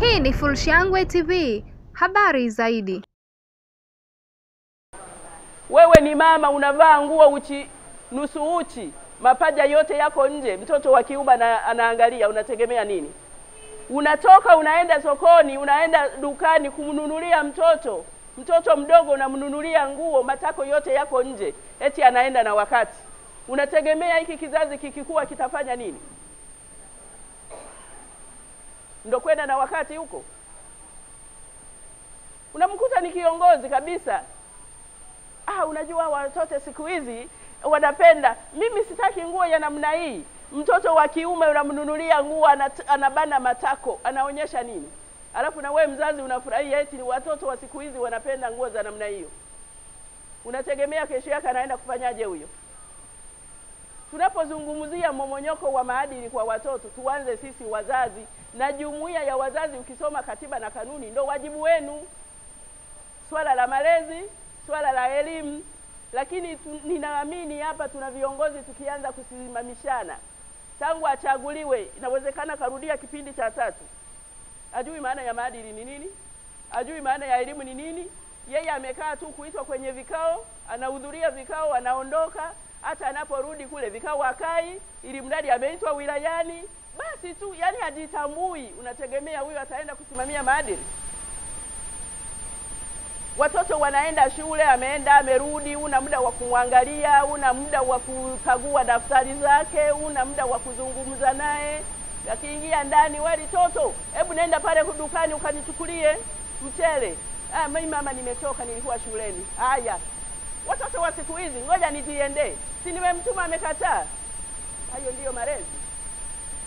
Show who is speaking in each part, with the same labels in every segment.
Speaker 1: Hii ni Fullshangwe TV, habari zaidi.
Speaker 2: Wewe ni mama unavaa nguo uchi nusu uchi, mapaja yote yako nje, mtoto wa kiume ana, anaangalia, unategemea nini? Unatoka unaenda sokoni, unaenda dukani kumnunulia mtoto mtoto mdogo, unamnunulia nguo, matako yote yako nje, eti anaenda na wakati. Unategemea hiki kizazi kikikuwa kitafanya nini? Ndo kwenda na wakati huko? Unamkuta ni kiongozi kabisa ah, unajua watoto siku hizi wanapenda. Mimi sitaki nguo ya namna hii. Mtoto wa kiume unamnunulia nguo anabana matako, anaonyesha nini? Alafu na wewe mzazi unafurahia eti watoto wa siku hizi wanapenda nguo za namna hiyo. Unategemea kesho yake anaenda kufanyaje huyo? Tunapozungumzia momonyoko wa maadili kwa watoto, tuanze sisi wazazi na jumuiya ya wazazi. Ukisoma katiba na kanuni, ndo wajibu wenu, swala la malezi swala la elimu. Lakini ninaamini hapa tuna viongozi tukianza kusimamishana tangu achaguliwe, inawezekana karudia kipindi cha tatu, ajui maana ya maadili ni nini, ajui maana ya elimu ni nini. Yeye amekaa tu kuitwa kwenye vikao, anahudhuria vikao, anaondoka. Hata anaporudi kule vikao akai, ili mradi ameitwa wilayani, basi tu, yani hajitambui. Unategemea huyo ataenda kusimamia maadili? Watoto wanaenda shule, ameenda amerudi, una muda wa kumwangalia, una muda wa kukagua daftari zake, una muda wa kuzungumza naye. Akiingia ndani, wali toto, hebu naenda pale dukani ukanichukulie mchele. Ah, mimi mama, nimetoka, nilikuwa shuleni. Haya, watoto wa siku hizi, ngoja nijiende, si nimemtuma amekataa. Hayo ndiyo malezi.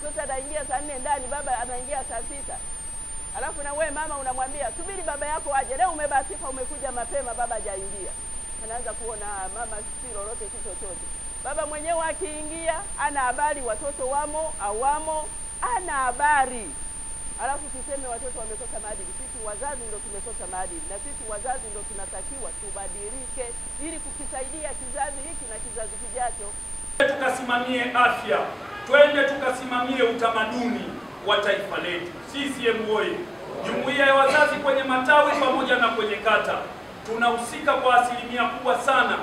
Speaker 2: Mtoto anaingia saa nne ndani, baba anaingia saa sita Alafu na wewe mama unamwambia subiri baba yako aje. Leo umebahatika umekuja mapema, baba hajaingia. Anaanza kuona mama si lolote si chochote. Baba mwenyewe akiingia ana habari watoto wamo awamo, ana habari. Alafu tuseme watoto wamekosa maadili. Sisi wazazi ndo tumekosa maadili, na sisi wazazi ndo tunatakiwa tubadilike ili kukisaidia kizazi hiki na kizazi kijacho.
Speaker 3: Tukasimamie afya, twende tukasimamie utamaduni wa taifa letu. CCM oyee! Jumuiya ya wazazi kwenye matawi pamoja na kwenye kata tunahusika kwa asilimia kubwa sana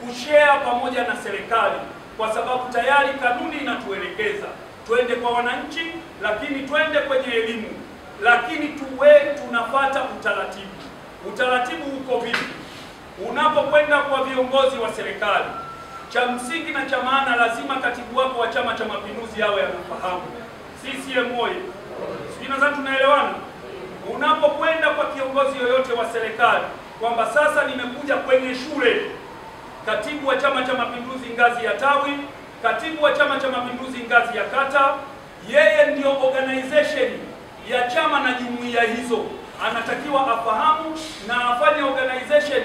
Speaker 3: kushare pamoja na serikali, kwa sababu tayari kanuni inatuelekeza twende kwa wananchi, lakini twende kwenye elimu, lakini tuwe tunafata utaratibu. Utaratibu uko vipi? Unapokwenda kwa viongozi wa serikali, cha msingi na cha maana, lazima katibu wako wa Chama cha Mapinduzi awe anafahamu CCM oye. Sijui nadhani tunaelewana. Unapokwenda kwa kiongozi yoyote wa serikali kwamba sasa nimekuja kwenye shule, katibu wa Chama cha Mapinduzi ngazi ya tawi, katibu wa Chama cha Mapinduzi ngazi ya kata, yeye ndio organization ya chama na jumuiya hizo, anatakiwa afahamu na afanye organization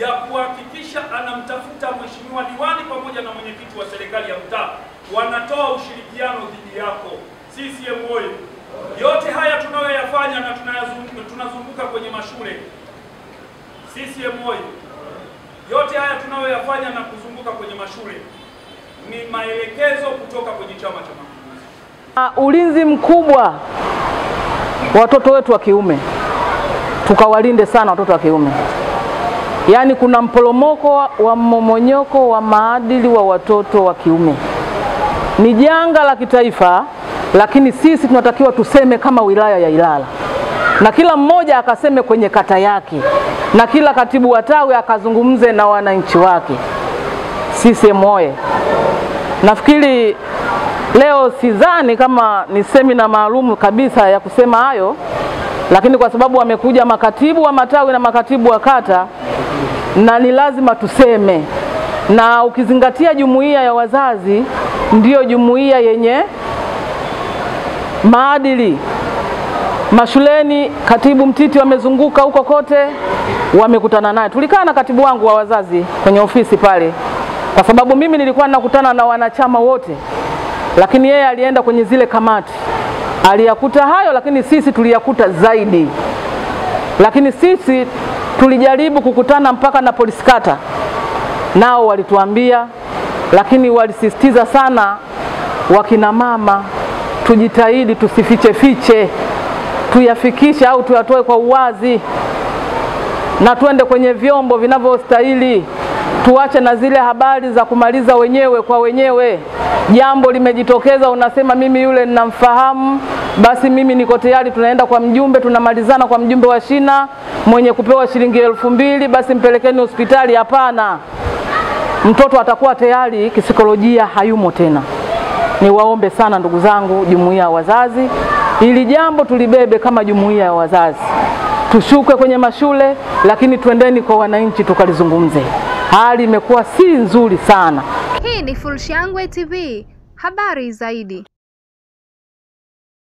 Speaker 3: ya kuhakikisha anamtafuta mheshimiwa diwani pamoja na mwenyekiti wa serikali ya mtaa, wanatoa ushirikiano dhidi yako. CCM oye! Yote haya tunayoyafanya na tunazunguka kwenye mashule. CCM oye! Yote haya tunayoyafanya na kuzunguka kwenye mashule ni maelekezo kutoka kwenye Chama cha Mapinduzi.
Speaker 4: Uh, ulinzi mkubwa watoto wetu wa kiume, tukawalinde sana watoto wa kiume. Yaani kuna mporomoko wa mmomonyoko wa maadili wa watoto wa kiume, ni janga la kitaifa lakini sisi tunatakiwa tuseme kama wilaya ya Ilala, na kila mmoja akaseme kwenye kata yake, na kila katibu wa tawi akazungumze na wananchi wake. CCM oye! Nafikiri leo sidhani kama ni semina maalum kabisa ya kusema hayo, lakini kwa sababu wamekuja makatibu wa matawi na makatibu wa kata, na ni lazima tuseme, na ukizingatia jumuiya ya wazazi ndiyo jumuiya yenye maadili mashuleni. Katibu Mtiti wamezunguka huko kote, wamekutana naye. Tulikaa na katibu wangu wa wazazi kwenye ofisi pale, kwa sababu mimi nilikuwa nakutana na wanachama wote, lakini yeye alienda kwenye zile kamati, aliyakuta hayo, lakini sisi tuliyakuta zaidi. Lakini sisi tulijaribu kukutana mpaka na polisi kata, nao walituambia, lakini walisisitiza sana wakina mama tujitahidi tusifiche fiche, tuyafikishe au tuyatoe kwa uwazi na tuende kwenye vyombo vinavyostahili. Tuache na zile habari za kumaliza wenyewe kwa wenyewe. Jambo limejitokeza, unasema mimi yule ninamfahamu, basi mimi niko tayari, tunaenda kwa mjumbe, tunamalizana kwa mjumbe wa shina mwenye kupewa shilingi elfu mbili, basi mpelekeni hospitali. Hapana, mtoto atakuwa tayari kisikolojia hayumo tena. Niwaombe sana ndugu zangu, jumuiya ya wazazi, ili jambo tulibebe kama jumuiya ya wazazi, tushuke kwenye mashule, lakini twendeni kwa wananchi tukalizungumze. Hali imekuwa si nzuri sana.
Speaker 1: Hii ni Fullshangwe TV, habari zaidi.